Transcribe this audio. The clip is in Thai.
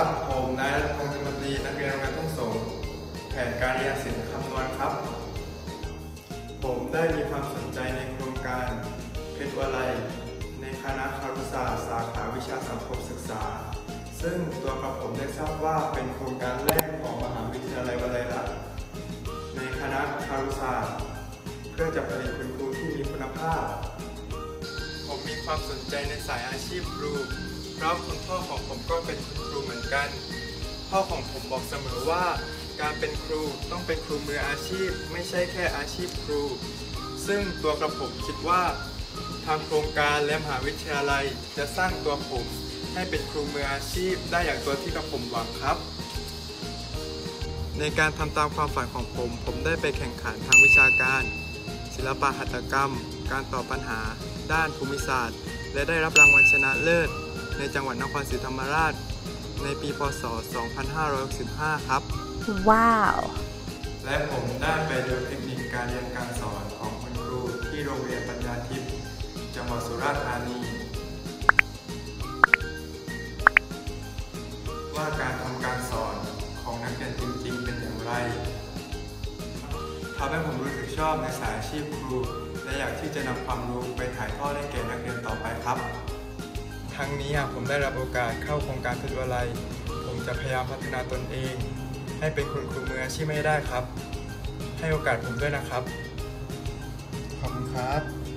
ครับ ผมนายรัตพงศ์จมตรีนักเรียนโรงเรียนทุ่งสงแผนการเรียนศิลป์คำนวณครับ ผมได้มีความสนใจในโครงการเพชรวลัยในคณะครุศาสตร์สาขาวิชาสังคมศึกษา ซึ่งตัวกระผมได้ทราบว่าเป็นโครงการแรกของมหาวิทยาลัยวลัยรัตน์ในคณะคารุศาสตร์เพื่อจะผลิตคุณครูที่มีคุณภาพ ผมมีความสนใจในสายอาชีพครู เพราะคุณพ่อของผมก็เป็นคุณครูเหมือนกัน พ่อของผมบอกเสมอว่า การเป็นครูต้องเป็นครูมืออาชีพ ไม่ใช่แค่อาชีพครู ซึ่งตัวกระผมคิดว่าทางโครงการและมหาวิทยาลัยจะสร้างตัวผมให้เป็นครูมืออาชีพได้อย่างตัวที่กระผมหวังครับ ในการทำตามความฝันของผม ผมได้ไปแข่งขันทางวิชาการ ศิลปะหัตถกรรม การตอบปัญหา ด้านภูมิศาสตร์ และได้รับรางวัลชนะเลิศ ในจังหวัดนครศรีธรรมราช ในปีพศ 2565 ครับ ว้าว และผมได้ไปดูเทคนิคการเรียนการสอนของคุณครูที่โรงเรียนปัญญาทิพย์จังหวัดสุราษฎร์ธานี ว่าการทำการสอนของนักเรียนจริง ๆ เป็นอย่างไรทำให้ผมรู้สึกชอบในสายอาชีพครู และอยากที่จะนำความรู้ไปถ่ายทอดให้แก่นักเรียนต่อไปครับค รั้งนี้หากผมได้รับโอกาสเข้าโครงการพิทวาลัยผมจะพยายามพัฒนาตนเอง ให้เป็นคุณครูมืออาชีพไม่ได้ครับ ให้โอกาสผมด้วยนะครับ ขอบคุณครับ